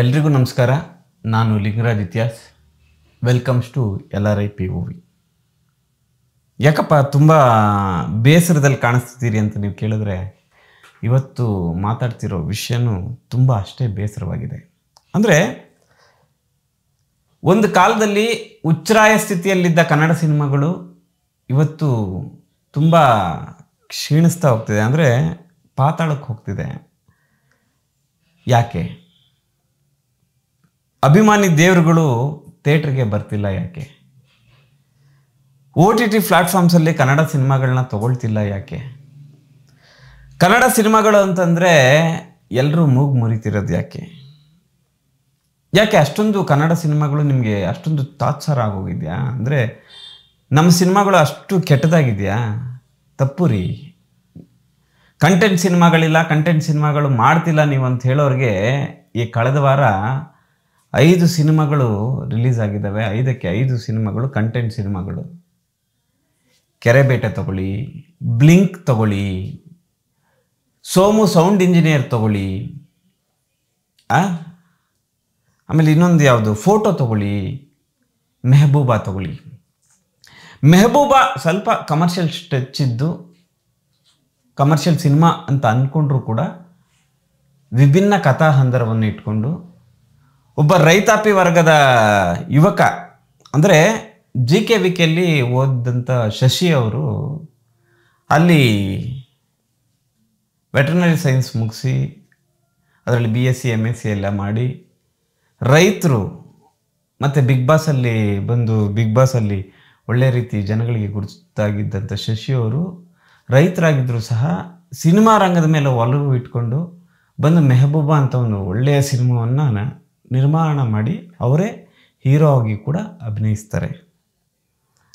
ಎಲ್ರಿಗೂ ನಮಸ್ಕಾರ. ನಾನು Lingaraj Itihas. Welcomes to L R I P O V ಯಾಕಪ್ಪ, ತುಂಬ ಬೇಸರದಲ್ಲಿ ಕಾಣಿಸ್ತಿದ್ದೀರಿ ಅಂತ ನೀವು ಕೇಳಿದ್ರೆ ಇವತ್ತು ಮಾತಾಡ್ತಿರೋ ವಿಷಯನೂ ತುಂಬ ಅಷ್ಟೇ ಬೇಸರವಾಗಿದೆ. ಅಂದರೆ, ಒಂದು ಕಾಲದಲ್ಲಿ ಉಚ್ಚರಾಯ ಸ್ಥಿತಿಯಲ್ಲಿದ್ದ ಕನ್ನಡ ಸಿನಿಮಾಗಳು ಇವತ್ತು ತುಂಬ ಕ್ಷೀಣಿಸ್ತಾ ಹೋಗ್ತಿದೆ. ಅಂದರೆ, ಪಾತಾಳಕ್ಕೆ ಹೋಗ್ತಿದೆ. ಯಾಕೆ? ಅಭಿಮಾನಿ ದೇವರುಗಳು ಥಿಯೇಟ್ರಿಗೆ ಬರ್ತಿಲ್ಲ ಯಾಕೆ? ಓ ಟಿ ಟಿ ಪ್ಲ್ಯಾಟ್ಫಾರ್ಮ್ಸಲ್ಲಿ ಕನ್ನಡ ಸಿನಿಮಾಗಳನ್ನ ತಗೊಳ್ತಿಲ್ಲ ಯಾಕೆ? ಕನ್ನಡ ಸಿನಿಮಾಗಳು ಅಂತಂದರೆ ಎಲ್ಲರೂ ಮೂಗು ಮುರಿತಿರೋದು ಯಾಕೆ? ಯಾಕೆ ಅಷ್ಟೊಂದು ಕನ್ನಡ ಸಿನಿಮಾಗಳು ನಿಮಗೆ ಅಷ್ಟೊಂದು ತಾತ್ಸಾರ ಆಗೋಗಿದೆಯಾ? ಅಂದರೆ ನಮ್ಮ ಸಿನಿಮಾಗಳು ಅಷ್ಟು ಕೆಟ್ಟದಾಗಿದೆಯಾ? ತಪ್ಪು ರೀ. ಕಂಟೆಂಟ್ ಸಿನಿಮಾಗಳಿಲ್ಲ, ಕಂಟೆಂಟ್ ಸಿನಿಮಾಗಳು ಮಾಡ್ತಿಲ್ಲ ನೀವು ಅಂತ ಹೇಳೋರಿಗೆ ಈ ಕಳೆದ ವಾರ ಐದು ಸಿನಿಮಾಗಳು ರಿಲೀಸ್ ಆಗಿದ್ದಾವೆ. ಐದಕ್ಕೆ ಐದು ಸಿನಿಮಾಗಳು ಕಂಟೆಂಟ್ ಸಿನಿಮಾಗಳು. ಕೆರೆಬೇಟೆ ತಗೊಳ್ಳಿ, ಬ್ಲಿಂಕ್ ತಗೊಳ್ಳಿ, ಸೋಮು ಸೌಂಡ್ ಇಂಜಿನಿಯರ್ ತಗೊಳ್ಳಿ, ಆ? ಆಮೇಲೆ ಇನ್ನೊಂದು ಯಾವುದು? ಫೋಟೋ ತಗೊಳ್ಳಿ, ಮೆಹಬೂಬಾ ತಗೊಳ್ಳಿ. ಮೆಹಬೂಬಾ ಸ್ವಲ್ಪ ಕಮರ್ಷಿಯಲ್ ಸ್ಟೆಚ್ ಇದ್ದು ಕಮರ್ಷಿಯಲ್ ಸಿನಿಮಾ ಅಂತ ಅಂದ್ಕೊಂಡ್ರೂ ಕೂಡ ವಿಭಿನ್ನ ಕಥಾ ಹಂದರವನ್ನು ಇಟ್ಕೊಂಡು ಒಬ್ಬ ರೈತಾಪಿ ವರ್ಗದ ಯುವಕ, ಅಂದರೆ ಜಿ ಕೆ ವಿ ಕೆಯಲ್ಲಿ ಓದಿದಂಥ ಶಶಿ ಅವರು ಅಲ್ಲಿ ವೆಟರ್ನರಿ ಸೈನ್ಸ್ ಮುಗಿಸಿ, ಅದರಲ್ಲಿ B S C, M S C ಎಲ್ಲ ಮಾಡಿ, ರೈತರು ಮತ್ತು ಬಿಗ್ ಬಾಸಲ್ಲಿ ಬಂದು ಬಿಗ್ ಬಾಸಲ್ಲಿ ಒಳ್ಳೆ ರೀತಿ ಜನಗಳಿಗೆ ಗುರುತಾಗಿದ್ದಂಥ ಶಶಿಯವರು ರೈತರಾಗಿದ್ದರೂ ಸಹ ಸಿನಿಮಾ ರಂಗದ ಮೇಲೆ ಒಲವು ಇಟ್ಕೊಂಡು ಬಂದು ಮೆಹಬೂಬಾ ಅಂತ ಒಂದು ಒಳ್ಳೆಯ ಸಿನಿಮಾವನ್ನು ನಿರ್ಮಾಣ ಮಾಡಿ ಅವರೇ ಹೀರೋ ಆಗಿ ಕೂಡ ಅಭಿನಯಿಸ್ತಾರೆ.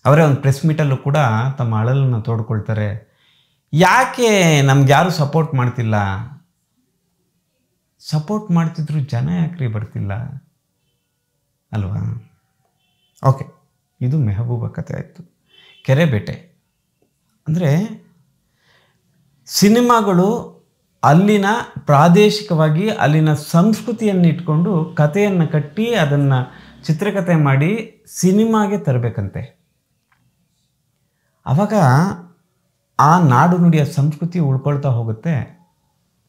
ಅವರೇ ಒಂದು ಪ್ರೆಸ್ ಮೀಟಲ್ಲೂ ಕೂಡ ತಮ್ಮ ಅಳಲನ್ನು ತೋಡ್ಕೊಳ್ತಾರೆ. ಯಾಕೆ ನಮ್ಗೆ ಯಾರು ಸಪೋರ್ಟ್ ಮಾಡ್ತಿಲ್ಲ? ಸಪೋರ್ಟ್ ಮಾಡ್ತಿದ್ರು ಜನ ಯಾಕ್ರಿ ಬರ್ತಿಲ್ಲ? ಅಲ್ವಾ? ಓಕೆ ಇದು ಮೆಹಬೂಬ ಕಥೆ ಆಯಿತು. ಕೆರೆ ಬೇಟೆ ಅಂದರೆ ಸಿನಿಮಾಗಳು ಅಲ್ಲಿನ ಪ್ರಾದೇಶಿಕವಾಗಿ ಅಲ್ಲಿನ ಸಂಸ್ಕೃತಿಯನ್ನು ಇಟ್ಕೊಂಡು ಕಥೆಯನ್ನು ಕಟ್ಟಿ ಅದನ್ನು ಚಿತ್ರಕಥೆ ಮಾಡಿ ಸಿನಿಮಾಗೆ ತರಬೇಕಂತೆ. ಆವಾಗ ಆ ನಾಡು ನುಡಿಯ ಸಂಸ್ಕೃತಿ ಉಳ್ಕೊಳ್ತಾ ಹೋಗುತ್ತೆ.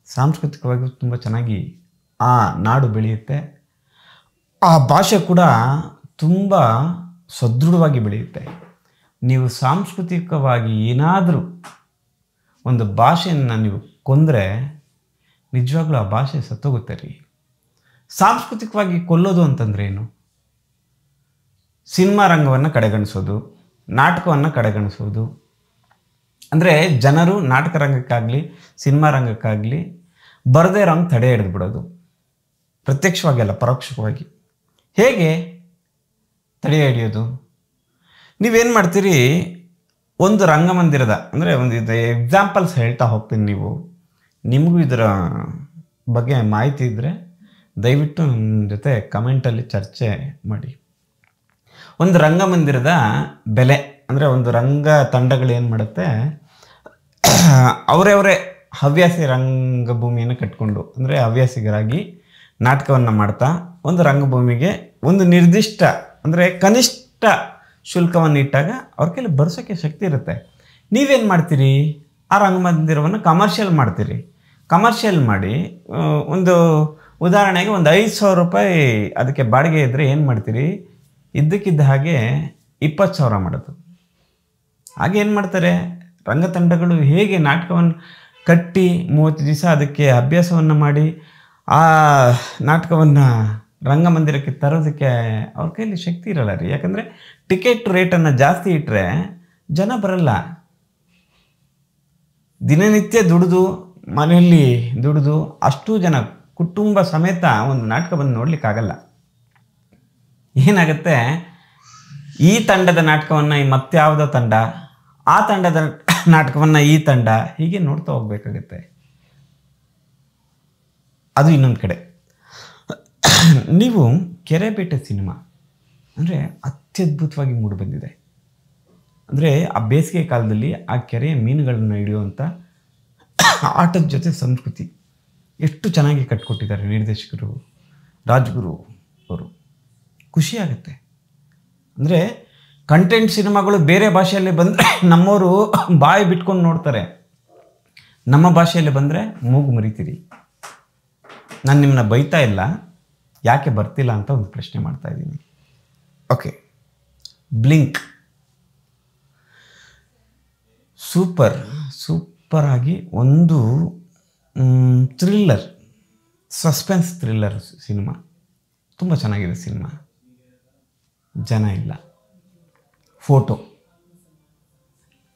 ಸಾಂಸ್ಕೃತಿಕವಾಗಿ ತುಂಬ ಚೆನ್ನಾಗಿ ಆ ನಾಡು ಬೆಳೆಯುತ್ತೆ. ಆ ಭಾಷೆ ಕೂಡ ತುಂಬ ಸದೃಢವಾಗಿ ಬೆಳೆಯುತ್ತೆ. ನೀವು ಸಾಂಸ್ಕೃತಿಕವಾಗಿ ಏನಾದರೂ ಒಂದು ಭಾಷೆಯನ್ನು ನೀವು ಕೊಂದರೆ ನಿಜವಾಗ್ಲೂ ಆ ಭಾಷೆ ಸತ್ತೋಗುತ್ತೆ ರೀ ಸಾಂಸ್ಕೃತಿಕವಾಗಿ ಕೊಲ್ಲೋದು ಅಂತಂದ್ರೆ ಏನು? ಸಿನಿಮಾ ರಂಗವನ್ನು ಕಡೆಗಣಿಸೋದು, ನಾಟಕವನ್ನು ಕಡೆಗಣಿಸೋದು. ಅಂದರೆ ಜನರು ನಾಟಕ ರಂಗಕ್ಕಾಗಲಿ, ಸಿನಿಮಾ ರಂಗಕ್ಕಾಗಲಿ ಬರದೇ ರಂಗ ತಡೆ ಹಿಡಿದು ಬಿಡೋದು ಪ್ರತ್ಯಕ್ಷವಾಗಿ ಅಲ್ಲ ಪರೋಕ್ಷವಾಗಿ. ಹೇಗೆ ತಡೆ ಹಿಡಿಯೋದು? ನೀವೇನು ಮಾಡ್ತೀರಿ? ಒಂದು ರಂಗಮಂದಿರದ, ಅಂದರೆ ಒಂದು ಎಕ್ಸಾಂಪಲ್ಸ್ ಹೇಳ್ತಾ ಹೋಗ್ತೀನಿ ನೀವು. ನಿಮಗೂ ಇದರ ಬಗ್ಗೆ ಮಾಹಿತಿ ಇದ್ದರೆ ದಯವಿಟ್ಟು ನನ್ನ ಜೊತೆ ಕಮೆಂಟಲ್ಲಿ ಚರ್ಚೆ ಮಾಡಿ. ಒಂದು ರಂಗಮಂದಿರದ ಬೆಲೆ, ಅಂದರೆ ಒಂದು ರಂಗ ತಂಡಗಳು ಏನು ಮಾಡುತ್ತೆ? ಅವರೇ ಅವರೇ ಹವ್ಯಾಸಿ ರಂಗಭೂಮಿಯನ್ನು ಕಟ್ಕೊಂಡು, ಅಂದರೆ ಹವ್ಯಾಸಿಗರಾಗಿ ನಾಟಕವನ್ನು ಮಾಡ್ತಾ ಒಂದು ರಂಗಭೂಮಿಗೆ ಒಂದು ನಿರ್ದಿಷ್ಟ, ಅಂದರೆ ಕನಿಷ್ಠ ಶುಲ್ಕವನ್ನು ಇಟ್ಟಾಗ ಅವ್ರ ಕೈಲಿ ಬರ್ಸೋಕ್ಕೆ ಶಕ್ತಿ ಇರುತ್ತೆ. ನೀವೇನು ಮಾಡ್ತೀರಿ? ಆ ರಂಗಮಂದಿರವನ್ನು ಕಮರ್ಷಿಯಲ್ ಮಾಡ್ತೀರಿ. ಕಮರ್ಷಿಯಲ್ ಮಾಡಿ ಒಂದು ಉದಾಹರಣೆಗೆ ಒಂದು ಐದು ಸಾವಿರ ರೂಪಾಯಿ ಅದಕ್ಕೆ ಬಾಡಿಗೆ ಇದ್ದರೆ ಏನು ಮಾಡ್ತೀರಿ? ಇದ್ದಕ್ಕಿದ್ದ ಹಾಗೆ ಇಪ್ಪತ್ತು ಸಾವಿರ ಮಾಡೋದು. ಹಾಗೆ ಏನು ಮಾಡ್ತಾರೆ? ರಂಗತಂಡಗಳು ಹೇಗೆ ನಾಟಕವನ್ನು ಕಟ್ಟಿ ಮೂವತ್ತು ದಿವಸ ಅದಕ್ಕೆ ಅಭ್ಯಾಸವನ್ನು ಮಾಡಿ, ಆ ನಾಟಕವನ್ನು ರಂಗಮಂದಿರಕ್ಕೆ ತರೋದಕ್ಕೆ ಅವ್ರ ಕೈಯಲ್ಲಿ ಶಕ್ತಿ ಇರಲ್ಲ ರೀ. ಯಾಕಂದರೆ ಟಿಕೆಟ್ ರೇಟನ್ನು ಜಾಸ್ತಿ ಇಟ್ಟರೆ ಜನ ಬರಲ್ಲ. ದಿನನಿತ್ಯ ದುಡಿದು, ಮನೆಯಲ್ಲಿ ದುಡಿದು ಅಷ್ಟು ಜನ ಕುಟುಂಬ ಸಮೇತ ಒಂದು ನಾಟಕ ಬಂದು ನೋಡಲಿಕ್ಕಾಗಲ್ಲ. ಏನಾಗುತ್ತೆ? ಈ ತಂಡದ ನಾಟಕವನ್ನು ಮತ್ತಾವುದೋ ತಂಡ, ಆ ತಂಡದ ನಾಟಕವನ್ನು ಈ ತಂಡ ಹೀಗೆ ನೋಡ್ತಾ ಹೋಗ್ಬೇಕಾಗತ್ತೆ. ಅದು ಇನ್ನೊಂದು ಕಡೆ. ನೀವು ಕೆರೆಬೇಟೆ ಸಿನಿಮಾ ಅಂದರೆ ಅತ್ಯದ್ಭುತವಾಗಿ ಮೂಡಿಬಂದಿದೆ ಅಂದರೆ ಆ ಬೇಸಿಗೆ ಕಾಲದಲ್ಲಿ ಆ ಕೆರೆಯ ಮೀನುಗಳನ್ನು ಹಿಡಿಯುವಂಥ ಆಟದ ಜೊತೆ ಸಂಸ್ಕೃತಿ. ಎಷ್ಟು ಚೆನ್ನಾಗಿ ಕಟ್ಕೊಟ್ಟಿದ್ದಾರೆ ನಿರ್ದೇಶಕರು, ರಾಜ್ಗುರು ಅವರು. ಖುಷಿಯಾಗುತ್ತೆ ಅಂದರೆ ಕಂಟೆಂಟ್ ಸಿನಿಮಾಗಳು ಬೇರೆ ಭಾಷೆಯಲ್ಲಿ ಬಂದರೆ ನಮ್ಮವರು ಬಾಯಿ ಬಿಟ್ಕೊಂಡು ನೋಡ್ತಾರೆ. ನಮ್ಮ ಭಾಷೆಯಲ್ಲಿ ಬಂದರೆ ಮೂಗು ಮರಿತೀರಿ. ನಾನು ನಿಮ್ಮನ್ನ ಬೈತಾ ಇಲ್ಲ. ಯಾಕೆ ಬರ್ತಿಲ್ಲ ಅಂತ ಒಂದು ಪ್ರಶ್ನೆ ಮಾಡ್ತಾ ಇದ್ದೀನಿ. ಓಕೆ ಬ್ಲಿಂಕ್ ಸೂಪರ್ ಸೂಪರಾಗಿ ಒಂದು ಥ್ರಿಲ್ಲರ್, ಸಸ್ಪೆನ್ಸ್ ಥ್ರಿಲ್ಲರ್ ಸಿನಿಮಾ. ತುಂಬ ಚೆನ್ನಾಗಿದೆ ಸಿನಿಮಾ. ಜನ ಇಲ್ಲ. ಫೋಟೋ.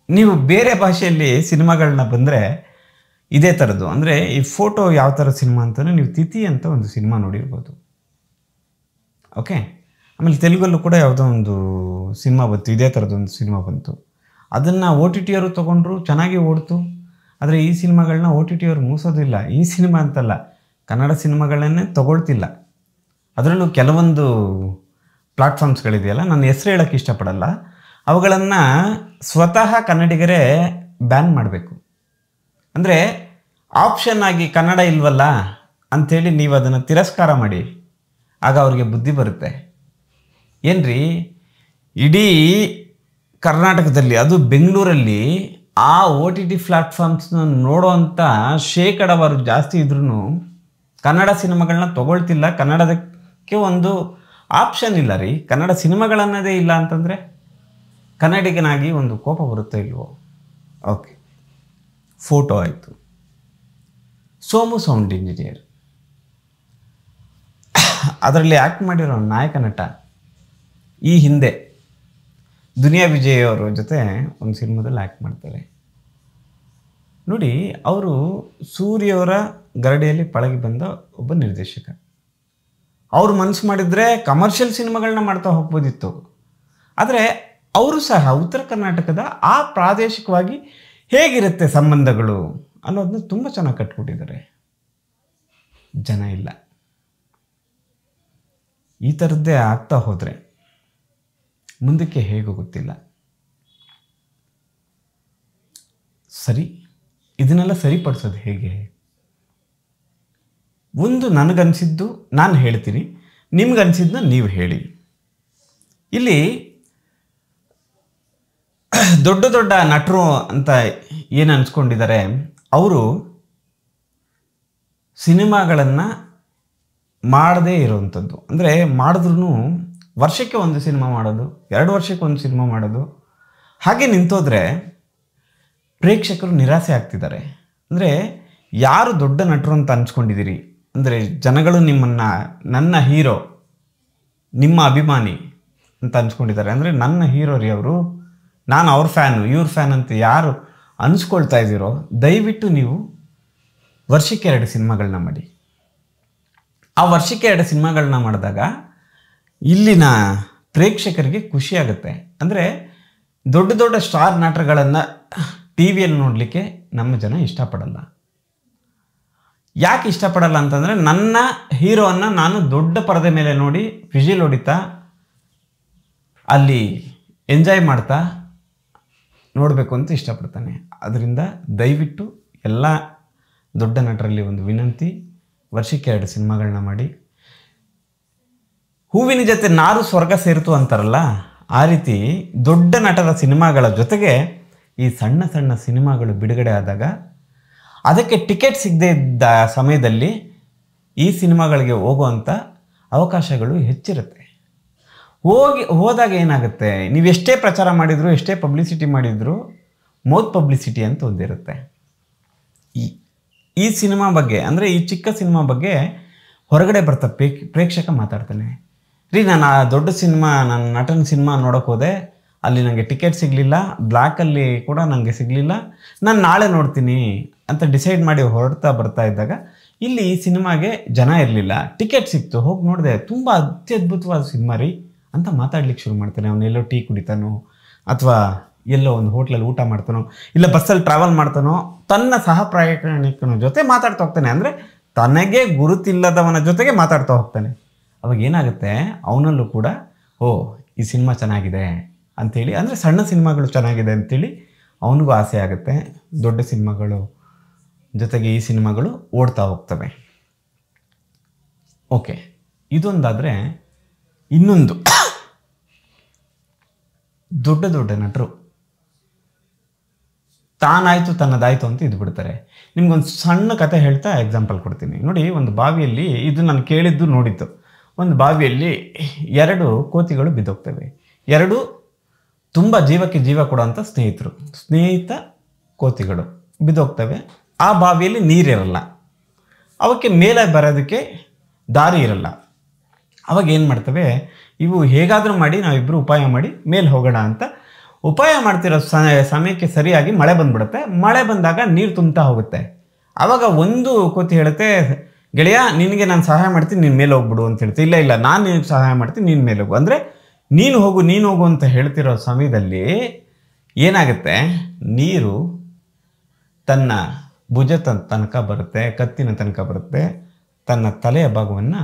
ನೀವು ಬೇರೆ ಭಾಷೆಯಲ್ಲಿ ಸಿನಿಮಾಗಳನ್ನ ಬಂದರೆ ಇದೇ ಥರದ್ದು ಅಂದರೆ ಈ ಫೋಟೋ ಯಾವ ಥರ ಸಿನಿಮಾ ಅಂತಲೇ ನೀವು ತಿಥಿ ಅಂತ ಒಂದು ಸಿನಿಮಾ ನೋಡಿರ್ಬೋದು. ಓಕೆ? ಆಮೇಲೆ ತೆಲುಗಲ್ಲೂ ಕೂಡ ಯಾವುದೋ ಒಂದು ಸಿನಿಮಾ ಬಂತು, ಇದೇ ಥರದೊಂದು ಸಿನಿಮಾ ಬಂತು. ಅದನ್ನು ಓ ಟಿ ಟಿಯವರು ತೊಗೊಂಡ್ರು, ಚೆನ್ನಾಗಿ ಓಡ್ತು. ಆದರೆ ಈ ಸಿನಿಮಾಗಳನ್ನ ಓ ಟಿ ಟಿಯವರು ಮೂಸೋದಿಲ್ಲ. ಈ ಸಿನಿಮಾ ಅಂತಲ್ಲ, ಕನ್ನಡ ಸಿನಿಮಾಗಳನ್ನೇ ತೊಗೊಳ್ತಿಲ್ಲ. ಅದರಲ್ಲೂ ಕೆಲವೊಂದು ಪ್ಲಾಟ್ಫಾರ್ಮ್ಸ್ಗಳಿದೆಯಲ್ಲ, ನಾನು ಹೆಸರು ಹೇಳೋಕ್ಕೆ ಇಷ್ಟಪಡಲ್ಲ. ಅವುಗಳನ್ನು ಸ್ವತಃ ಕನ್ನಡಿಗರೇ ಬ್ಯಾನ್ ಮಾಡಬೇಕು. ಅಂದರೆ ಆಪ್ಷನ್ ಆಗಿ ಕನ್ನಡ ಇಲ್ವಲ್ಲ ಅಂಥೇಳಿ ನೀವು ಅದನ್ನು ತಿರಸ್ಕಾರ ಮಾಡಿ, ಆಗ ಅವ್ರಿಗೆ ಬುದ್ಧಿ ಬರುತ್ತೆ. ಏನ್ರಿ? ಇಡೀ ಕರ್ನಾಟಕದಲ್ಲಿ, ಅದು ಬೆಂಗಳೂರಲ್ಲಿ ಆ ಒ ಟಿ ಟಿ ಪ್ಲಾಟ್ಫಾರ್ಮ್ಸ್ನ ನೋಡೋವಂಥ ಶೇಕಡವಾರು ಜಾಸ್ತಿ ಇದ್ರೂ ಕನ್ನಡ ಸಿನಿಮಾಗಳನ್ನ ತೊಗೊಳ್ತಿಲ್ಲ. ಕನ್ನಡದಕ್ಕೆ ಒಂದು ಆಪ್ಷನ್ ಇಲ್ಲ ರೀ. ಕನ್ನಡ ಸಿನಿಮಾಗಳನ್ನದೇ ಇಲ್ಲ ಅಂತಂದರೆ ಕನ್ನಡಿಗನಾಗಿ ಒಂದು ಕೋಪ ಬರುತ್ತೆ ಇಲ್ವೋ? ಓಕೆ ಫೋಟೋ ಆಯಿತು. ಸೋಮು ಸೌಂಡ್ ಇಂಜಿನಿಯರ್ ಅದರಲ್ಲಿ ಆ್ಯಕ್ಟ್ ಮಾಡಿರೋ ನಾಯಕ ನಟ ಈ ಹಿಂದೆ ದುನಿಯಾ ವಿಜಯ್ ಅವರ ಜೊತೆ ಒಂದು ಸಿನಿಮಾದಲ್ಲಿ ಆ್ಯಕ್ಟ್ ಮಾಡ್ತಾರೆ. ನೋಡಿ, ಅವರು ಸೂರ್ಯವರ ಗರಡಿಯಲ್ಲಿ ಪಳಗಿ ಬಂದ ಒಬ್ಬ ನಿರ್ದೇಶಕ. ಅವರು ಮನಸ್ಸು ಮಾಡಿದರೆ ಕಮರ್ಷಿಯಲ್ ಸಿನಿಮಾಗಳನ್ನ ಮಾಡ್ತಾ ಹೋಗ್ಬೋದಿತ್ತು. ಆದರೆ ಅವರು ಸಹ ಉತ್ತರ ಕರ್ನಾಟಕದ ಆ ಪ್ರಾದೇಶಿಕವಾಗಿ ಹೇಗಿರುತ್ತೆ ಸಂಬಂಧಗಳು ಅನ್ನೋದನ್ನ ತುಂಬ ಚೆನ್ನಾಗಿ ಕಟ್ಕೊಟ್ಟಿದ್ದಾರೆ ಜನ ಇಲ್ಲ. ಈ ಥರದ್ದೇ ಆಗ್ತಾ ಹೋದರೆ ಮುಂದಕ್ಕೆ ಹೇಗೋ ಗೊತ್ತಿಲ್ಲ ಸರಿ, ಇದನ್ನೆಲ್ಲ ಸರಿಪಡಿಸೋದು ಹೇಗೆ? ಒಂದು ನನಗನ್ಸಿದ್ದು ನಾನು ಹೇಳ್ತೀನಿ ನಿಮ್ಗನ್ಸಿದ್ದನ್ನ ನೀವು ಹೇಳಿ. ಇಲ್ಲಿ ದೊಡ್ಡ ದೊಡ್ಡ ನಟರು ಅಂತ ಏನು ಅನ್ಸ್ಕೊಂಡಿದ್ದಾರೆ, ಅವರು ಸಿನಿಮಾಗಳನ್ನು ಮಾಡದೇ ಇರೋವಂಥದ್ದು. ಅಂದರೆ ಮಾಡಿದ್ರೂ ವರ್ಷಕ್ಕೆ ಒಂದು ಸಿನಿಮಾ ಮಾಡೋದು, ಎರಡು ವರ್ಷಕ್ಕೆ ಒಂದು ಸಿನಿಮಾ ಮಾಡೋದು. ಹಾಗೆ ನಿಂತೋದ್ರೆ ಪ್ರೇಕ್ಷಕರು ನಿರಾಸೆ ಆಗ್ತಿದ್ದಾರೆ. ಅಂದರೆ ಯಾರು ದೊಡ್ಡ ನಟರು ಅಂತ ಅನ್ಸ್ಕೊಂಡಿದ್ದೀರಿ? ಅಂದರೆ ಜನಗಳು ನಿಮ್ಮನ್ನು, ನನ್ನ ಹೀರೋ, ನಿಮ್ಮ ಅಭಿಮಾನಿ ಅಂತ ಅನ್ಸ್ಕೊಂಡಿದ್ದಾರೆ. ಅಂದರೆ ನನ್ನ ಹೀರೋ ರೀ ಅವರು. ನಾನು ಅವ್ರ ಫ್ಯಾನು, ಇವ್ರ ಫ್ಯಾನ್ ಅಂತ ಯಾರು ಅನ್ಸ್ಕೊಳ್ತಾ ಇದ್ದೀರೋ, ದಯವಿಟ್ಟು ನೀವು ವರ್ಷಕ್ಕೆ ಎರಡು ಸಿನಿಮಾಗಳನ್ನ ಮಾಡಿ. ಆ ವರ್ಷಕ್ಕೆ ಎರಡು ಸಿನಿಮಾಗಳನ್ನ ಮಾಡಿದಾಗ ಇಲ್ಲಿನ ಪ್ರೇಕ್ಷಕರಿಗೆ ಖುಷಿಯಾಗುತ್ತೆ ಅಂದರೆ ದೊಡ್ಡ ದೊಡ್ಡ ಸ್ಟಾರ್ ನಟರುಗಳನ್ನು ಟಿ ವಿಯಲ್ಲಿ ನೋಡಲಿಕ್ಕೆ ನಮ್ಮ ಜನ ಇಷ್ಟಪಡಲ್ಲ. ಯಾಕೆ ಇಷ್ಟಪಡಲ್ಲ ಅಂತಂದರೆ ನನ್ನ ಹೀರೋವನ್ನು ನಾನು ದೊಡ್ಡ ಪರದೆ ಮೇಲೆ ನೋಡಿ ವಿಜಿಲ್ ಹೊಡಿತಾ, ಅಲ್ಲಿ ಎಂಜಾಯ್ ಮಾಡ್ತಾ ನೋಡಬೇಕು ಅಂತ ಇಷ್ಟಪಡ್ತಾನೆ. ಅದರಿಂದ ದಯವಿಟ್ಟು ಎಲ್ಲ ದೊಡ್ಡ ನಟರಲ್ಲಿ ಒಂದು ವಿನಂತಿ, ವರ್ಷಕ್ಕೆ ಎರಡು ಸಿನಿಮಾಗಳನ್ನ ಮಾಡಿ. ಹೂವಿನ ಜೊತೆ ನಾರು ಸ್ವರ್ಗ ಸೇರಿತು ಅಂತಾರಲ್ಲ, ಆ ರೀತಿ ದೊಡ್ಡ ನಟರ ಸಿನಿಮಾಗಳ ಜೊತೆಗೆ ಈ ಸಣ್ಣ ಸಣ್ಣ ಸಿನಿಮಾಗಳು ಬಿಡುಗಡೆ ಆದಾಗ ಅದಕ್ಕೆ ಟಿಕೆಟ್ ಸಿಗದೇ ಇದ್ದ ಸಮಯದಲ್ಲಿ ಈ ಸಿನಿಮಾಗಳಿಗೆ ಹೋಗುವಂಥ ಅವಕಾಶಗಳು ಹೆಚ್ಚಿರುತ್ತೆ. ಹೋಗಿ, ಹೋದಾಗ ಏನಾಗುತ್ತೆ? ನೀವು ಎಷ್ಟೇ ಪ್ರಚಾರ ಮಾಡಿದರೂ, ಎಷ್ಟೇ ಪಬ್ಲಿಸಿಟಿ ಮಾಡಿದರೂ, ಮೌತ್ ಪಬ್ಲಿಸಿಟಿ ಅಂತ ಒಂದಿರುತ್ತೆ. ಈ ಈ ಸಿನಿಮಾ ಬಗ್ಗೆ, ಅಂದರೆ ಈ ಚಿಕ್ಕ ಸಿನಿಮಾ ಬಗ್ಗೆ ಹೊರಗಡೆ ಬರ್ತಾ ಪ್ರೇಕ್ ಪ್ರೇಕ್ಷಕ ಮಾತಾಡ್ತಾನೆ. ರೀ, ನಾನು ಆ ದೊಡ್ಡ ಸಿನಿಮಾ ನನ್ನ ನಟನ ಸಿನಿಮಾ ನೋಡೋಕೆ ಹೋದೆ. ಅಲ್ಲಿ ನನಗೆ ಟಿಕೆಟ್ ಸಿಗಲಿಲ್ಲ. ಬ್ಲ್ಯಾಕಲ್ಲಿ ಕೂಡ ನನಗೆ ಸಿಗಲಿಲ್ಲ. ನಾನು ನಾಳೆ ನೋಡ್ತೀನಿ ಅಂತ ಡಿಸೈಡ್ ಮಾಡಿ ಹೊರಡ್ತಾ ಬರ್ತಾ ಇದ್ದಾಗ ಇಲ್ಲಿ ಈ ಸಿನಿಮಾಗೆ ಜನ ಇರಲಿಲ್ಲ. ಟಿಕೆಟ್ ಸಿಕ್ತು. ಹೋಗಿ ನೋಡಿದೆ, ತುಂಬ ಅತ್ಯದ್ಭುತವಾದ ಸಿನಿಮಾ ರೀ ಅಂತ ಮಾತಾಡ್ಲಿಕ್ಕೆ ಶುರು ಮಾಡ್ತಾನೆ. ಅವನೆಲ್ಲೋ ಟೀ ಕುಡಿತಾನೋ, ಅಥವಾ ಎಲ್ಲೋ ಒಂದು ಹೋಟ್ಲಲ್ಲಿ ಊಟ ಮಾಡ್ತಾನೋ, ಇಲ್ಲ ಬಸ್ಸಲ್ಲಿ ಟ್ರಾವೆಲ್ ಮಾಡ್ತಾನೋ, ತನ್ನ ಸಹ ಪ್ರಯಾಣಿಕನ ಜೊತೆ ಮಾತಾಡ್ತಾ ಹೋಗ್ತಾನೆ. ಅಂದರೆ ತನಗೆ ಗುರುತಿಲ್ಲದವನ ಜೊತೆಗೆ ಮಾತಾಡ್ತಾ ಹೋಗ್ತಾನೆ. ಅವಾಗ ಏನಾಗುತ್ತೆ ಅವನಲ್ಲೂ ಕೂಡ, ಓ, ಈ ಸಿನಿಮಾ ಚೆನ್ನಾಗಿದೆ ಅಂಥೇಳಿ ಅಂದರೆ ಸಣ್ಣ ಸಿನಿಮಾಗಳು ಚೆನ್ನಾಗಿದೆ ಅಂಥೇಳಿ ಅವನಿಗೂ ಆಸೆ ಆಗುತ್ತೆ. ದೊಡ್ಡ ಸಿನಿಮಾಗಳು ಜೊತೆಗೆ ಈ ಸಿನಿಮಾಗಳು ಓಡ್ತಾ ಹೋಗ್ತವೆ. ಓಕೆ, ಇದೊಂದಾದರೆ ಇನ್ನೊಂದು ದೊಡ್ಡ ದೊಡ್ಡ ನಟರು ತಾನಾಯ್ತು, ತನ್ನದಾಯ್ತು ಅಂತ ಇದು ಬಿಡ್ತಾರೆ. ನಿಮ್ಗೊಂದು ಸಣ್ಣ ಕತೆ ಹೇಳ್ತಾ ಎಕ್ಸಾಂಪಲ್ ಕೊಡ್ತೀನಿ. ನೋಡಿ, ಒಂದು ಬಾವಿಯಲ್ಲಿ ಇದು ನಾನು ಕೇಳಿದ್ದು, ನೋಡಿದ್ದು. ಒಂದು ಬಾವಿಯಲ್ಲಿ ಎರಡು ಕೋತಿಗಳು ಬಿದ್ದೋಗ್ತವೆ. ಎರಡು ತುಂಬ ಜೀವಕ್ಕೆ ಜೀವ ಕೊಡುವಂಥ ಸ್ನೇಹಿತರು. ಸ್ನೇಹಿತ ಕೋತಿಗಳು ಬಿದ್ದೋಗ್ತವೆ. ಆ ಬಾವಿಯಲ್ಲಿ ನೀರಿರಲ್ಲ. ಅವಕ್ಕೆ ಮೇಲೆ ಬರೋದಕ್ಕೆ ದಾರಿ ಇರಲ್ಲ. ಅವಾಗ ಏನು ಮಾಡ್ತವೆ? ಇವು ಹೇಗಾದರೂ ಮಾಡಿ ನಾವಿಬ್ಬರು ಉಪಾಯ ಮಾಡಿ ಮೇಲೆ ಹೋಗೋಣ ಅಂತ ಉಪಾಯ ಮಾಡ್ತಿರೋ ಸಮಯಕ್ಕೆ ಸರಿಯಾಗಿ ಮಳೆ ಬಂದ್ಬಿಡುತ್ತೆ. ಮಳೆ ಬಂದಾಗ ನೀರು ತುಂಬ್ತಾ ಹೋಗುತ್ತೆ. ಆವಾಗ ಒಂದು ಕೋತಿ ಹೇಳುತ್ತೆ ಗೆಳೆಯ, ನಿನಗೆ ನಾನು ಸಹಾಯ ಮಾಡ್ತೀನಿ, ನೀನು ಮೇಲೆ ಹೋಗ್ಬಿಡು ಅಂತ ಹೇಳ್ತೀನಿ ಇಲ್ಲ ಇಲ್ಲ, ನಾನು ನಿನಗೆ ಸಹಾಯ ಮಾಡ್ತೀನಿ, ನೀನು ಮೇಲೆ ಹೋಗು. ಅಂದರೆ ನೀನು ಹೋಗು ನೀನು ಹೋಗು ಅಂತ ಹೇಳ್ತಿರೋ ಸಮಯದಲ್ಲಿ ಏನಾಗುತ್ತೆ? ನೀರು ತನ್ನ ಭುಜ ತನ್ನ ತನಕ ಬರುತ್ತೆ, ಕತ್ತಿನ ತನಕ ಬರುತ್ತೆ, ತನ್ನ ತಲೆಯ ಭಾಗವನ್ನು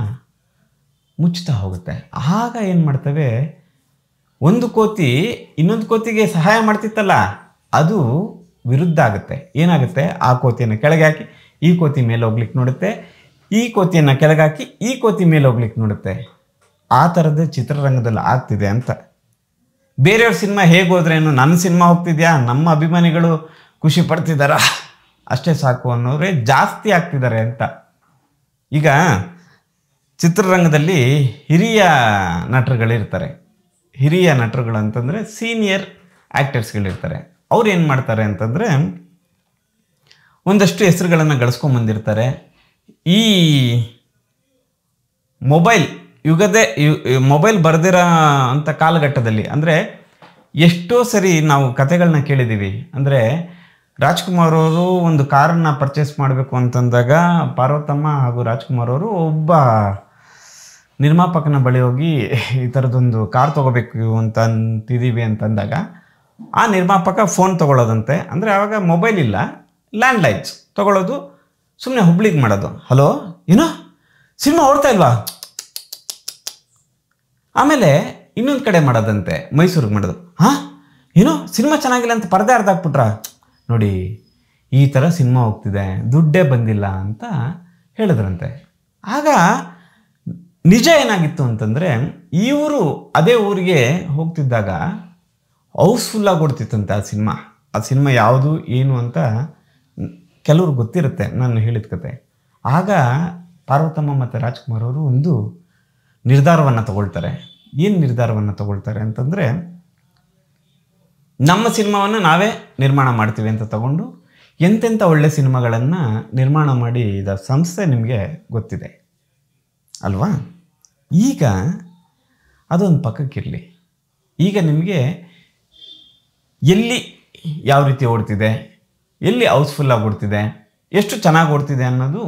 ಮುಚ್ಚುತ್ತಾ ಹೋಗುತ್ತೆ. ಆಗ ಏನು ಮಾಡ್ತವೆ? ಒಂದು ಕೋತಿ ಇನ್ನೊಂದು ಕೋತಿಗೆ ಸಹಾಯ ಮಾಡ್ತಿತ್ತಲ್ಲ, ಅದು ವಿರುದ್ಧ ಆಗುತ್ತೆ. ಏನಾಗುತ್ತೆ? ಆ ಕೋತಿಯನ್ನು ಕೆಳಗೆ ಹಾಕಿ, ಈ ಕೋತಿ ಮೇಲೆ ಹೋಗ್ಲಿಕ್ಕೆ ನೋಡುತ್ತೆ. ಈ ಕೋತಿಯನ್ನು ಕೆಳಗಾಕಿ ಈ ಕೋತಿ ಮೇಲೆ ಹೋಗ್ಲಿಕ್ಕೆ ನೋಡುತ್ತೆ. ಆ ಥರದ ಚಿತ್ರರಂಗದಲ್ಲಿ ಆಗ್ತಿದೆ ಅಂತ. ಬೇರೆಯವ್ರ ಸಿನಿಮಾ ಹೇಗೆ ನನ್ನ ಸಿನಿಮಾ ಹೋಗ್ತಿದ್ಯಾ? ನಮ್ಮ ಅಭಿಮಾನಿಗಳು ಖುಷಿ ಪಡ್ತಿದ್ದಾರಾ ಅಷ್ಟೇ ಸಾಕು ಅನ್ನೋರೇ ಜಾಸ್ತಿ ಆಗ್ತಿದ್ದಾರೆ ಅಂತ. ಈಗ ಚಿತ್ರರಂಗದಲ್ಲಿ ಹಿರಿಯ ನಟರುಗಳಿರ್ತಾರೆ. ಹಿರಿಯ ನಟರುಗಳು ಅಂತಂದರೆ ಸೀನಿಯರ್ ಆ್ಯಕ್ಟರ್ಸ್ಗಳಿರ್ತಾರೆ ಅವ್ರು ಏನು ಮಾಡ್ತಾರೆ ಅಂತಂದರೆ ಒಂದಷ್ಟು ಹೆಸರುಗಳನ್ನು ಗಳಿಸ್ಕೊಂಬಂದಿರ್ತಾರೆ. ಈ ಮೊಬೈಲ್ ಯುಗದೇ ಮೊಬೈಲ್ ಬರೆದಿರೋ ಅಂಥ ಕಾಲಘಟ್ಟದಲ್ಲಿ, ಅಂದರೆ ಎಷ್ಟೋ ಸರಿ ನಾವು ಕತೆಗಳನ್ನ ಕೇಳಿದ್ದೀವಿ ಅಂದರೆ ರಾಜ್ಕುಮಾರ್ ಅವರು ಒಂದು ಕಾರನ್ನು ಪರ್ಚೇಸ್ ಮಾಡಬೇಕು ಅಂತಂದಾಗ ಪಾರ್ವತಮ್ಮ ಹಾಗೂ ರಾಜ್ಕುಮಾರ್ ಅವರು ಒಬ್ಬ ನಿರ್ಮಾಪಕನ ಬಳಿ ಹೋಗಿ ಈ ಥರದ್ದೊಂದು ಕಾರ್ ತೊಗೋಬೇಕು ಅಂತ ಅಂತಿದ್ದೀವಿ ಅಂತಂದಾಗ ಆ ನಿರ್ಮಾಪಕ ಫೋನ್ ತೊಗೊಳ್ಳೋದಂತೆ. ಅಂದರೆ ಆವಾಗ ಮೊಬೈಲ್ ಇಲ್ಲ ಲ್ಯಾಂಡ್ಲೈನ್ಸ್ ತೊಗೊಳ್ಳೋದು. ಸುಮ್ಮನೆ ಹುಬ್ಳಿಗೆ ಮಾಡೋದು. ಹಲೋ? ಏನು? ಸಿನಿಮಾ ಓಡ್ತಾ ಇಲ್ವಾ? ಆಮೇಲೆ ಇನ್ನೊಂದು ಕಡೆ ಮಾಡೋದಂತೆ. ಮೈಸೂರಿಗೆ ಮಾಡೋದು. ಹಾಂ? ಏನು? ಸಿನಿಮಾ ಚೆನ್ನಾಗಿಲ್ಲ ಅಂತ ಪರದೆ ಅರ್ಧ ಹಾಕ್ಬಿಟ್ರಾ? ನೋಡಿ, ಈ ಥರ ಸಿನಿಮಾ ಹೋಗ್ತಿದೆ. ದುಡ್ಡೇ ಬಂದಿಲ್ಲ ಅಂತ ಹೇಳಿದ್ರಂತೆ. ಆಗ ನಿಜ ಏನಾಗಿತ್ತು ಅಂತಂದರೆ ಇವರು ಅದೇ ಊರಿಗೆ ಹೋಗ್ತಿದ್ದಾಗ ಹೌಸ್ಫುಲ್ಲಾಗಿ ಕೊಡ್ತಿತ್ತಂತೆ ಆ ಸಿನಿಮಾ. ಆ ಸಿನಿಮಾ ಯಾವುದು, ಏನು ಅಂತ ಕೆಲವ್ರಿಗೆ ಗೊತ್ತಿರುತ್ತೆ ನಾನು ಹೇಳಿದ ಕತೆ. ಆಗ ಪಾರ್ವತಮ್ಮ ಮತ್ತು ರಾಜ್ಕುಮಾರ್ ಅವರು ಒಂದು ನಿರ್ಧಾರವನ್ನು ತಗೊಳ್ತಾರೆ. ಏನು ನಿರ್ಧಾರವನ್ನು ತಗೊಳ್ತಾರೆ ಅಂತಂದರೆ, ನಮ್ಮ ಸಿನಿಮಾವನ್ನು ನಾವೇ ನಿರ್ಮಾಣ ಮಾಡ್ತೀವಿ ಅಂತ ತಗೊಂಡು ಎಂತೆಂಥ ಒಳ್ಳೆ ಸಿನಿಮಾಗಳನ್ನು ನಿರ್ಮಾಣ ಮಾಡಿ ಇದ ಸಂಸ್ಥೆ ನಿಮಗೆ ಗೊತ್ತಿದೆ. ಅಲ್ವಾ? ಈಗ ಅದೊಂದು ಪಕ್ಕಕ್ಕಿರಲಿ. ಈಗ ನಿಮಗೆ ಎಲ್ಲಿ ಯಾವ ರೀತಿ ಓಡ್ತಿದೆ? ಎಲ್ಲಿ ಹೌಸ್ಫುಲ್ಲಾಗಿ ಓಡ್ತಿದೆ ಎಷ್ಟು ಚೆನ್ನಾಗಿ ಓಡ್ತಿದೆ ಅನ್ನೋದು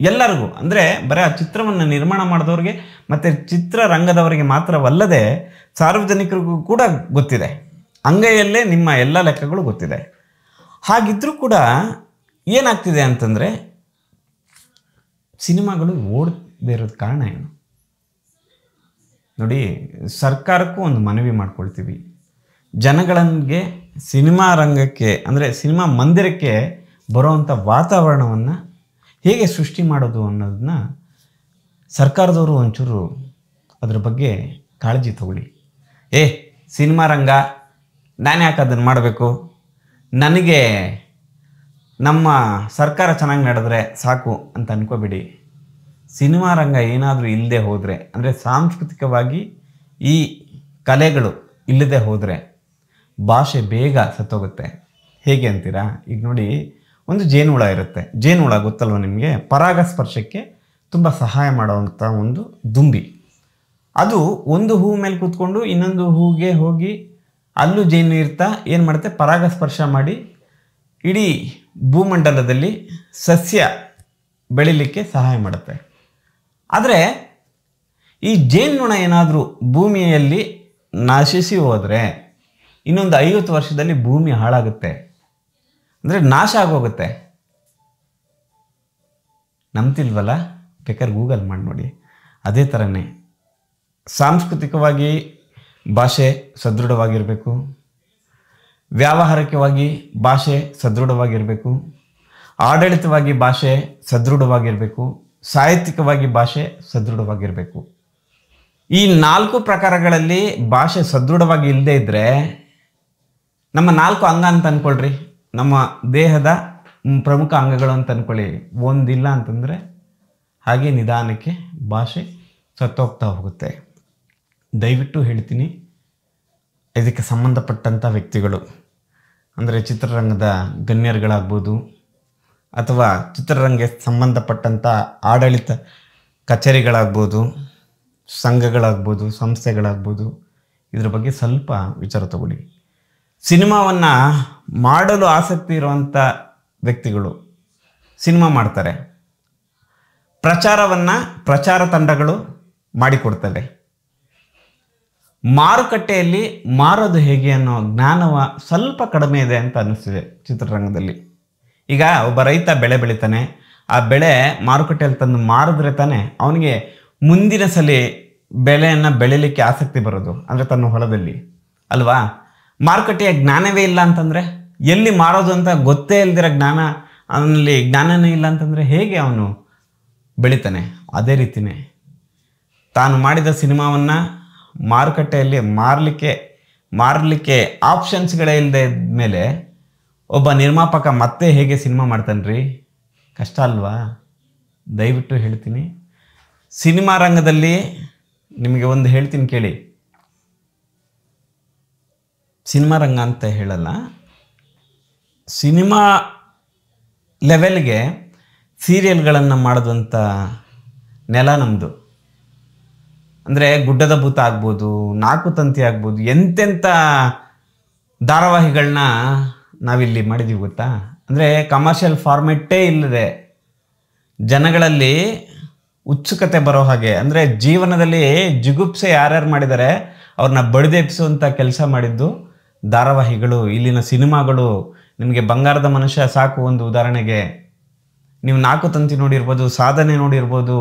ಎಲ್ಲರಿಗೂ. ಅಂದರೆ ಬರೀ ಆ ಚಿತ್ರವನ್ನು ನಿರ್ಮಾಣ ಮಾಡಿದವ್ರಿಗೆ ಮತ್ತು ಚಿತ್ರರಂಗದವರಿಗೆ ಮಾತ್ರವಲ್ಲದೆ ಸಾರ್ವಜನಿಕರಿಗೂ ಕೂಡ ಗೊತ್ತಿದೆ. ಅಂಗೈಯಲ್ಲೇ ನಿಮ್ಮ ಎಲ್ಲ ಲೆಕ್ಕಗಳು ಗೊತ್ತಿದೆ. ಹಾಗಿದ್ರೂ ಕೂಡ ಏನಾಗ್ತಿದೆ ಅಂತಂದರೆ ಸಿನಿಮಾಗಳು ಓಡದೇ ಇರೋದು ಕಾರಣ ಏನು? ನೋಡಿ, ಸರ್ಕಾರಕ್ಕೂ ಒಂದು ಮನವಿ ಮಾಡ್ಕೊಳ್ತೀವಿ. ಜನಗಳಿಗೆ ಸಿನಿಮಾ ರಂಗಕ್ಕೆ, ಅಂದರೆ ಸಿನಿಮಾ ಮಂದಿರಕ್ಕೆ ಬರುವಂಥ ವಾತಾವರಣವನ್ನು ಹೇಗೆ ಸೃಷ್ಟಿ ಮಾಡೋದು ಅನ್ನೋದನ್ನ ಸರ್ಕಾರದವರು ಒಂಚೂರು ಅದ್ರ ಬಗ್ಗೆ ಕಾಳಜಿ ತಗೊಳ್ಳಿ. ಏ, ಸಿನಿಮಾ ರಂಗ, ನಾನು ಯಾಕೆ ಅದನ್ನು ಮಾಡಬೇಕು? ನನಗೆ ನಮ್ಮ ಸರ್ಕಾರ ಚೆನ್ನಾಗಿ ನಡೆದ್ರೆ ಸಾಕು ಅಂತ ಅನ್ಕೋಬೇಡಿ. ಸಿನಿಮಾ ರಂಗ ಏನಾದರೂ ಇಲ್ಲದೆ ಹೋದರೆ, ಅಂದರೆ ಸಾಂಸ್ಕೃತಿಕವಾಗಿ ಈ ಕಲೆಗಳು ಇಲ್ಲದೆ ಹೋದರೆ ಭಾಷೆ ಬೇಗ ಸತ್ತೋಗುತ್ತೆ. ಹೇಗೆ ಅಂತೀರಾ? ಈಗ ನೋಡಿ, ಒಂದು ಜೇನುಹುಳ ಇರುತ್ತೆ. ಜೇನುಹುಳ ಗೊತ್ತಲ್ವ ನಿಮಗೆ? ಪರಾಗಸ್ಪರ್ಶಕ್ಕೆ ತುಂಬ ಸಹಾಯ ಮಾಡುವಂಥ ಒಂದು ದುಂಬಿ. ಅದು ಒಂದು ಹೂ ಮೇಲೆ ಕೂತ್ಕೊಂಡು ಇನ್ನೊಂದು ಹೂಗೆ ಹೋಗಿ ಅಲ್ಲೂ ಜೇನು ಇರ್ತಾ ಏನು ಮಾಡುತ್ತೆ? ಪರಾಗಸ್ಪರ್ಶ ಮಾಡಿ ಇಡೀ ಭೂಮಂಡಲದಲ್ಲಿ ಸಸ್ಯ ಬೆಳಿಲಿಕ್ಕೆ ಸಹಾಯ ಮಾಡುತ್ತೆ. ಆದರೆ ಈ ಜೇನುನೊಣ ಏನಾದರೂ ಭೂಮಿಯಲ್ಲಿ ನಾಶಿಸಿ ಹೋದರೆ ಇನ್ನೊಂದು ಐವತ್ತು ವರ್ಷದಲ್ಲಿ ಭೂಮಿ ಹಾಳಾಗುತ್ತೆ. ಅಂದರೆ ನಾಶ ಆಗೋಗುತ್ತೆ. ನಂಬ್ತಿಲ್ವಲ್ಲ? ಬೇಕಾದ್ರೆ ಗೂಗಲ್ ಮಾಡಿ ನೋಡಿ. ಅದೇ ಥರನೇ ಸಾಂಸ್ಕೃತಿಕವಾಗಿ ಭಾಷೆ ಸದೃಢವಾಗಿರಬೇಕು. ವ್ಯಾವಹಾರಿಕವಾಗಿ ಭಾಷೆ ಸದೃಢವಾಗಿರಬೇಕು. ಆಡಳಿತವಾಗಿ ಭಾಷೆ ಸದೃಢವಾಗಿರಬೇಕು. ಸಾಹಿತ್ಯಿಕವಾಗಿ ಭಾಷೆ ಸದೃಢವಾಗಿರಬೇಕು. ಈ ನಾಲ್ಕು ಪ್ರಕಾರಗಳಲ್ಲಿ ಭಾಷೆ ಸದೃಢವಾಗಿ ಇಲ್ಲದೇ ಇದ್ದರೆ ನಮ್ಮ ನಾಲ್ಕು ಅಂಗ ಅಂತ ಅಂದ್ಕೊಳ್ರಿ ನಮ್ಮ ದೇಹದ ಪ್ರಮುಖ ಅಂಗಗಳು ಅಂತ ಅಂದ್ಕೊಳ್ಳಿ ಒಂದಿಲ್ಲ ಅಂತಂದರೆ ಹಾಗೆ ನಿಧಾನಕ್ಕೆ ಭಾಷೆ ಸತ್ತೋಗ್ತಾ ಹೋಗುತ್ತೆ. ದಯವಿಟ್ಟು ಹೇಳ್ತೀನಿ, ಇದಕ್ಕೆ ಸಂಬಂಧಪಟ್ಟಂಥ ವ್ಯಕ್ತಿಗಳು, ಅಂದರೆ ಚಿತ್ರರಂಗದ ಗಣ್ಯರುಗಳಾಗ್ಬೋದು, ಅಥವಾ ಚಿತ್ರರಂಗಕ್ಕೆ ಸಂಬಂಧಪಟ್ಟಂಥ ಆಡಳಿತ ಕಚೇರಿಗಳಾಗ್ಬೋದು, ಸಂಘಗಳಾಗ್ಬೋದು, ಸಂಸ್ಥೆಗಳಾಗ್ಬೋದು, ಇದ್ರ ಬಗ್ಗೆ ಸ್ವಲ್ಪ ವಿಚಾರ ತಗೊಳ್ಳಿ. ಸಿನಿಮಾವನ್ನು ಮಾಡಲು ಆಸಕ್ತಿ ಇರುವಂಥ ವ್ಯಕ್ತಿಗಳು ಸಿನಿಮಾ ಮಾಡ್ತಾರೆ. ಪ್ರಚಾರವನ್ನು ಪ್ರಚಾರ ತಂಡಗಳು ಮಾಡಿಕೊಡ್ತವೆ. ಮಾರುಕಟ್ಟೆಯಲ್ಲಿ ಮಾರೋದು ಹೇಗೆ ಅನ್ನೋ ಜ್ಞಾನವ ಸ್ವಲ್ಪ ಕಡಿಮೆ ಇದೆ ಅಂತ ಅನ್ನಿಸ್ತಿದೆ ಚಿತ್ರರಂಗದಲ್ಲಿ. ಈಗ ಒಬ್ಬ ರೈತ ಬೆಳೆ ಬೆಳಿತಾನೆ. ಆ ಬೆಳೆ ಮಾರುಕಟ್ಟೆಯಲ್ಲಿ ತಂದು ಮಾರಿದ್ರೆ ತಾನೆ ಅವನಿಗೆ ಮುಂದಿನ ಸಲ ಬೆಳೆಯನ್ನು ಬೆಳಿಲಿಕ್ಕೆ ಆಸಕ್ತಿ ಬರೋದು. ಅಂದರೆ ತನ್ನ ಹೊಲದಲ್ಲಿ. ಅಲ್ವಾ? ಮಾರುಕಟ್ಟೆಯ ಜ್ಞಾನವೇ ಇಲ್ಲ ಅಂತಂದರೆ ಎಲ್ಲಿ ಮಾರೋದು ಅಂತ ಗೊತ್ತೇ ಇಲ್ದಿರೋ ಜ್ಞಾನ ಅವನಲ್ಲಿ ಜ್ಞಾನನೇ ಇಲ್ಲ ಅಂತಂದರೆ ಹೇಗೆ ಅವನು ಬೆಳಿತಾನೆ? ಅದೇ ರೀತಿಯೇ ತಾನು ಮಾಡಿದ ಸಿನಿಮಾವನ್ನು ಮಾರುಕಟ್ಟೆಯಲ್ಲಿ ಮಾರಲಿಕ್ಕೆ ಮಾರಲಿಕ್ಕೆ ಆಪ್ಷನ್ಸ್ಗಳೇ ಇಲ್ಲದೆ ಮೇಲೆ ಒಬ್ಬ ನಿರ್ಮಾಪಕ ಮತ್ತೆ ಹೇಗೆ ಸಿನಿಮಾ ಮಾಡ್ತಾನ್ರಿ? ಕಷ್ಟ ಅಲ್ವಾ? ದಯವಿಟ್ಟು ಹೇಳ್ತೀನಿ. ಸಿನಿಮಾ ರಂಗದಲ್ಲಿ ನಿಮಗೆ ಒಂದು ಹೇಳ್ತೀನಿ ಕೇಳಿ. ಸಿನಿಮಾ ರಂಗ ಅಂತ ಹೇಳಲ್ಲ. ಸಿನಿಮಾ ಲೆವೆಲ್ಗೆ ಸೀರಿಯಲ್ಗಳನ್ನು ಮಾಡಿದಂಥ ನೆಲ ನಮ್ಮದು ಅಂದರೆ ಗುಡ್ಡದ ಭೂತ ಆಗ್ಬೋದು, ನಾಲ್ಕು ತಂತಿ ಆಗ್ಬೋದು ಎಂತೆಂಥ ಧಾರಾವಾಹಿಗಳನ್ನ ನಾವಿಲ್ಲಿ ಮಾಡಿದ್ದೀವಿ ಗೊತ್ತಾ? ಅಂದರೆ ಕಮರ್ಷಿಯಲ್ ಫಾರ್ಮೆಟ್ಟೇ ಇಲ್ಲದೆ ಜನಗಳಲ್ಲಿ ಉತ್ಸುಕತೆ ಬರೋ ಹಾಗೆ, ಅಂದರೆ ಜೀವನದಲ್ಲಿ ಜಿಗುಪ್ಸೆ ಯಾರ್ಯಾರು ಮಾಡಿದ್ದಾರೆ, ಅವ್ರನ್ನ ಬಡಿದೆಪ್ಪಿಸುವಂಥ ಕೆಲಸ ಮಾಡಿದ್ದು ಧಾರಾವಾಹಿಗಳು, ಇಲ್ಲಿನ ಸಿನಿಮಾಗಳು ನಿಮಗೆ ಬಂಗಾರದ ಮನುಷ್ಯ ಸಾಕು ಒಂದು ಉದಾಹರಣೆಗೆ. ನೀವು ನಾಲ್ಕು ತಂತಿ ನೋಡಿರ್ಬೋದು, ಸಾಧನೆ ನೋಡಿರ್ಬೋದು,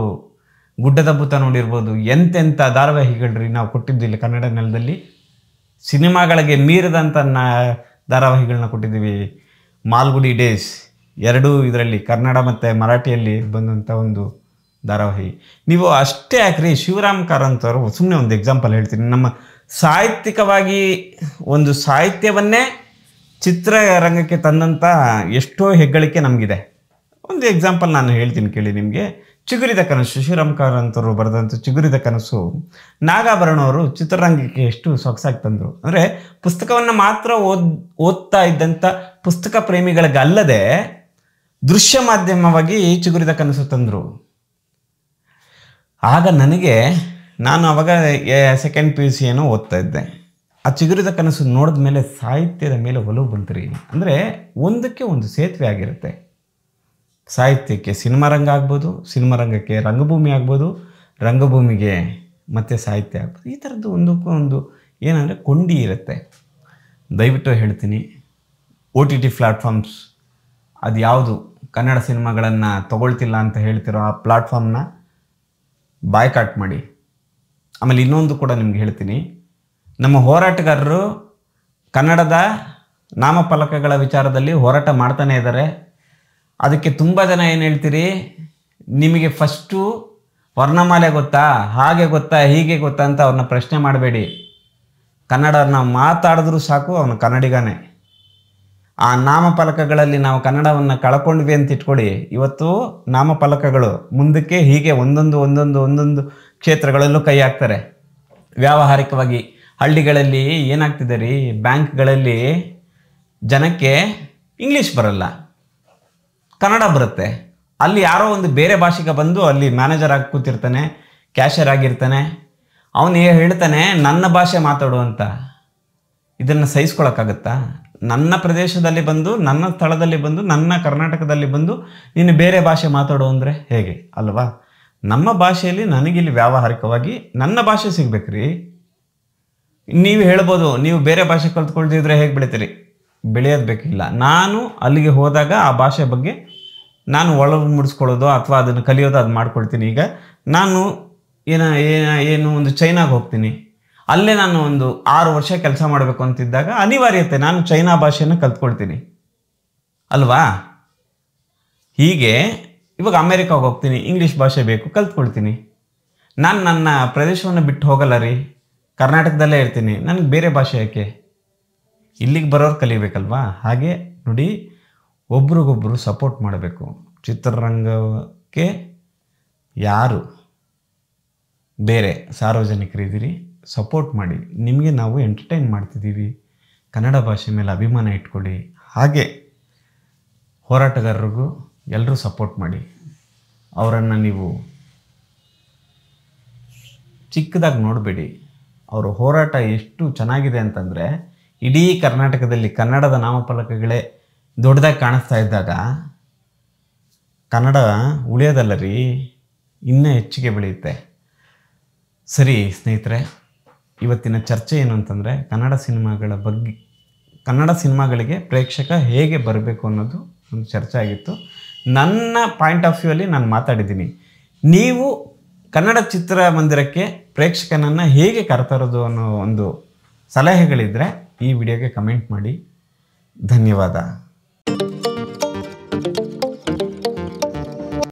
ಗುಡ್ಡದ ಭೂತ ನೋಡಿರ್ಬೋದು ಎಂತೆಂಥ ಧಾರಾವಾಹಿಗಳ್ರಿ ನಾವು ಕೊಟ್ಟಿದ್ದು ಇಲ್ಲಿ ಕನ್ನಡ ನೆಲದಲ್ಲಿ. ಸಿನಿಮಾಗಳಿಗೆ ಮೀರಿದಂಥ ನಾ ಧಾರಾವಾಹಿಗಳನ್ನ ಕೊಟ್ಟಿದ್ದೀವಿ. ಮಾಲ್ಗುಡಿ ಡೇಸ್, ಎರಡೂ ಇದರಲ್ಲಿ ಕನ್ನಡ ಮತ್ತು ಮರಾಠಿಯಲ್ಲಿ ಬಂದಂಥ ಒಂದು ಧಾರಾವಾಹಿ. ನೀವು ಅಷ್ಟೇ ಯಾಕ್ರಿ ಶಿವರಾಮ್ ಕಾರಂತವರು ಸುಮ್ಮನೆ ಒಂದು ಎಕ್ಸಾಂಪಲ್ ಹೇಳ್ತೀನಿ. ನಮ್ಮ ಸಾಹಿತ್ಯಿಕವಾಗಿ ಒಂದು ಸಾಹಿತ್ಯವನ್ನೇ ಚಿತ್ರರಂಗಕ್ಕೆ ತಂದಂಥ ಎಷ್ಟೋ ಹೆಗ್ಗಳಿಕೆ ನಮಗಿದೆ. ಒಂದು ಎಕ್ಸಾಂಪಲ್ ನಾನು ಹೇಳ್ತೀನಿ ಕೇಳಿ ನಿಮಗೆ. ಚಿಗುರಿದ ಕನಸು ಶಿವರಾಮ್ ಕಾರಂತರು ಬರೆದಂಥ ಚಿಗುರಿದ ಕನಸು ನಾಗಾಭರಣ ಅವರು ಚಿತ್ರರಂಗಕ್ಕೆ ಎಷ್ಟು ಸೊಗಸಾಗಿ ತಂದರು. ಅಂದರೆ ಪುಸ್ತಕವನ್ನು ಮಾತ್ರ ಓದ್, ಓದ್ತಾ ಇದ್ದಂಥ ಪುಸ್ತಕ ಪ್ರೇಮಿಗಳಿಗಲ್ಲದೆ ದೃಶ್ಯ ಮಾಧ್ಯಮವಾಗಿ ಚಿಗುರಿದ ಕನಸು ತಂದರು. ಆಗ ನನಗೆ ನಾನು ಅವಾಗ ಸೆಕೆಂಡ್ ಪಿ ಯು ಸಿ ಏನೋ ಓದ್ತಾ ಇದ್ದೆ. ಆ ಚಿಗುರಿದ ಕನಸು ನೋಡಿದ ಮೇಲೆ ಸಾಹಿತ್ಯದ ಮೇಲೆ ಒಲವು ಬಂತರಿ ಅಂದರೆ ಒಂದಕ್ಕೆ ಒಂದು ಸೇತುವೆ ಆಗಿರುತ್ತೆ. ಸಾಹಿತ್ಯಕ್ಕೆ ಸಿನಿಮಾ ರಂಗ ಆಗ್ಬೋದು, ಸಿನಿಮಾ ರಂಗಕ್ಕೆ ರಂಗಭೂಮಿ ಆಗ್ಬೋದು, ರಂಗಭೂಮಿಗೆ ಮತ್ತು ಸಾಹಿತ್ಯ ಆಗ್ಬೋದು. ಈ ಥರದ್ದು ಒಂದಕ್ಕೂ ಒಂದು ಏನಂದರೆ ಕೊಂಡಿ ಇರುತ್ತೆ. ದಯವಿಟ್ಟು ಹೇಳ್ತೀನಿ ಒ ಟಿ ಟಿ ಪ್ಲ್ಯಾಟ್ಫಾರ್ಮ್ಸ್ ಅದು ಯಾವುದು ಕನ್ನಡ ಸಿನಿಮಾಗಳನ್ನು ತಗೊಳ್ತಿಲ್ಲ ಅಂತ ಹೇಳ್ತಿರೋ ಆ ಪ್ಲಾಟ್ಫಾರ್ಮ್ನ ಬಾಯ್ಕಾಟ್ ಮಾಡಿ. ಆಮೇಲೆ ಇನ್ನೊಂದು ಕೂಡ ನಿಮ್ಗೆ ಹೇಳ್ತೀನಿ. ನಮ್ಮ ಹೋರಾಟಗಾರರು ಕನ್ನಡದ ನಾಮಫಲಕಗಳ ವಿಚಾರದಲ್ಲಿ ಹೋರಾಟ ಮಾಡ್ತಾನೆ ಇದ್ದಾರೆ. ಅದಕ್ಕೆ ತುಂಬ ಜನ ಏನು ಹೇಳ್ತೀರಿ? ನಿಮಗೆ ಫಸ್ಟು ವರ್ಣಮಾಲೆ ಗೊತ್ತಾ? ಹಾಗೆ ಗೊತ್ತಾ? ಹೀಗೆ ಗೊತ್ತಾ ಅಂತ ಅವ್ರನ್ನ ಪ್ರಶ್ನೆ ಮಾಡಬೇಡಿ. ಕನ್ನಡನ ಮಾತಾಡಿದ್ರೂ ಸಾಕು, ಅವನು ಕನ್ನಡಿಗನೇ. ಆ ನಾಮಫಲಕಗಳಲ್ಲಿ ನಾವು ಕನ್ನಡವನ್ನು ಕಳ್ಕೊಂಡ್ವಿ ಅಂತ ಇಟ್ಕೊಳ್ಳಿ. ಇವತ್ತು ನಾಮಫಲಕಗಳು ಮುಂದಕ್ಕೆ ಹೀಗೆ ಒಂದೊಂದು ಒಂದೊಂದು ಒಂದೊಂದು ಕ್ಷೇತ್ರಗಳಲ್ಲೂ ಕೈ ಹಾಕ್ತಾರೆ. ವ್ಯಾವಹಾರಿಕವಾಗಿ ಹಳ್ಳಿಗಳಲ್ಲಿ ಏನಾಗ್ತಿದೆ ರೀ? ಬ್ಯಾಂಕ್ಗಳಲ್ಲಿ ಜನಕ್ಕೆ ಇಂಗ್ಲೀಷ್ ಬರಲ್ಲ. ಕನ್ನಡ ಬರುತ್ತೆ. ಅಲ್ಲಿ ಯಾರೋ ಒಂದು ಬೇರೆ ಭಾಷೆಗೆ ಬಂದು ಅಲ್ಲಿ ಮ್ಯಾನೇಜರ್ ಆಗಿ ಕೂತಿರ್ತಾನೆ ಕ್ಯಾಶಿಯರ್ ಆಗಿರ್ತಾನೆ. ಅವನು ಹೇಳ್ತಾನೆ, ನನ್ನ ಭಾಷೆ ಮಾತಾಡು ಅಂತ. ಇದನ್ನು ಸಹಿಸ್ಕೊಳಕ್ಕಾಗತ್ತಾ? ನನ್ನ ಪ್ರದೇಶದಲ್ಲಿ ಬಂದು, ನನ್ನ ಸ್ಥಳದಲ್ಲಿ ಬಂದು, ನನ್ನ ಕರ್ನಾಟಕದಲ್ಲಿ ಬಂದು ನೀನು ಬೇರೆ ಭಾಷೆ ಮಾತಾಡು ಅಂದರೆ ಹೇಗೆ? ಅಲ್ವಾ? ನಮ್ಮ ಭಾಷೆಯಲ್ಲಿ ನನಗಿಲ್ಲಿ ವ್ಯಾವಹಾರಿಕವಾಗಿ ನನ್ನ ಭಾಷೆ ಸಿಗ್ಬೇಕ್ರಿ. ನೀವು ಹೇಳ್ಬೋದು, ನೀವು ಬೇರೆ ಭಾಷೆ ಕಲ್ತ್ಕೊಳ್ತಿದ್ರೆ ಹೇಗೆ ಬೆಳಿತೀರಿ? ಬೆಳೆಯೋದು ಬೇಕಿಲ್ಲ. ನಾನು ಅಲ್ಲಿಗೆ ಹೋದಾಗ ಆ ಭಾಷೆ ಬಗ್ಗೆ ನಾನು ಒಳಗೆ ಮುಡಿಸ್ಕೊಳ್ಳೋದು ಅಥವಾ ಅದನ್ನು ಕಲಿಯೋದು ಅದು ಮಾಡ್ಕೊಳ್ತೀನಿ. ಈಗ ನಾನು ಏನ ಏನ, ಏನು ಒಂದು ಚೈನಾಗೆ ಹೋಗ್ತೀನಿ. ಅಲ್ಲೇ ನಾನು ಒಂದು ಆರು ವರ್ಷ ಕೆಲಸ ಮಾಡಬೇಕು ಅಂತಿದ್ದಾಗ ಅನಿವಾರ್ಯತೆ, ನಾನು ಚೈನಾ ಭಾಷೆಯನ್ನು ಕಲ್ತ್ಕೊಳ್ತೀನಿ. ಅಲ್ವಾ? ಹೀಗೆ ಇವಾಗ ಅಮೇರಿಕಾಗೆ ಹೋಗ್ತೀನಿ, ಇಂಗ್ಲೀಷ್ ಭಾಷೆ ಬೇಕು, ಕಲ್ತ್ಕೊಳ್ತೀನಿ. ನಾನು ನನ್ನ ಪ್ರದೇಶವನ್ನು ಬಿಟ್ಟು ಹೋಗಲ್ಲ ರೀ. ಕರ್ನಾಟಕದಲ್ಲೇ ಇರ್ತೀನಿ. ನನಗೆ ಬೇರೆ ಭಾಷೆ ಯಾಕೆ? ಇಲ್ಲಿಗೆ ಬರೋರು ಕಲಿಬೇಕಲ್ವಾ? ಹಾಗೆ ನೋಡಿ ಒಬ್ರಿಗೊಬ್ಬರು ಸಪೋರ್ಟ್ ಮಾಡಬೇಕು. ಚಿತ್ರರಂಗಕ್ಕೆ ಯಾರು? ಬೇರೆ ಸಾರ್ವಜನಿಕರಿದ್ದೀರಿ? ಸಪೋರ್ಟ್ ಮಾಡಿ, ನಿಮಗೆ ನಾವು ಎಂಟರ್ಟೈನ್ ಮಾಡ್ತಿದ್ದೀವಿ. ಕನ್ನಡ ಭಾಷೆ ಮೇಲೆ ಅಭಿಮಾನ ಇಟ್ಕೊಳ್ಳಿ. ಹಾಗೆ ಹೋರಾಟಗಾರರಿಗೂ ಎಲ್ಲರೂ ಸಪೋರ್ಟ್ ಮಾಡಿ. ಅವರನ್ನು ನೀವು ಚಿಕ್ಕದಾಗಿ ನೋಡಬೇಡಿ. ಅವರ ಹೋರಾಟ ಎಷ್ಟು ಚೆನ್ನಾಗಿದೆ ಅಂತಂದರೆ, ಇಡೀ ಕರ್ನಾಟಕದಲ್ಲಿ ಕನ್ನಡದ ನಾಮಫಲಕಗಳೇ ದೊಡ್ಡದಾಗಿ ಕಾಣಿಸ್ತಾ ಇದ್ದಾಗ, ಕನ್ನಡ ಉಳಿಯೋದಲ್ಲ ರೀ, ಇನ್ನೂ ಹೆಚ್ಚಿಗೆ ಬೆಳೆಯುತ್ತೆ. ಸರಿ ಸ್ನೇಹಿತರೆ ಇವತ್ತಿನ ಚರ್ಚೆ ಏನು ಅಂತಂದರೆ ಕನ್ನಡ ಸಿನಿಮಾಗಳ ಬಗ್ಗೆ, ಕನ್ನಡ ಸಿನಿಮಾಗಳಿಗೆ ಪ್ರೇಕ್ಷಕ ಹೇಗೆ ಬರಬೇಕು ಅನ್ನೋದು ಒಂದು ಚರ್ಚೆ ಆಗಿತ್ತು. ನನ್ನ ಪಾಯಿಂಟ್ ಆಫ್ ವ್ಯೂ ಅಲ್ಲಿ ನಾನು ಮಾತಾಡಿದ್ದೀನಿ. ನೀವು ಕನ್ನಡ ಚಿತ್ರಮಂದಿರಕ್ಕೆ ಪ್ರೇಕ್ಷಕನನ್ನು ಹೇಗೆ ಕರೆತರೋದು ಅನ್ನೋ ಒಂದು ಸಲಹೆಗಳಿದ್ದರೆ ಈ ವಿಡಿಯೋಗೆ ಕಮೆಂಟ್ ಮಾಡಿ. ಧನ್ಯವಾದ.